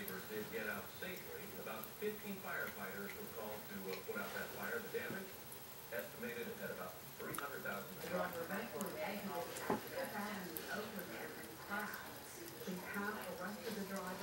neighbors did get out safely. About 15 firefighters were called to uh, put out that fire. The damage estimated at about 300,000 We have arrested the driver.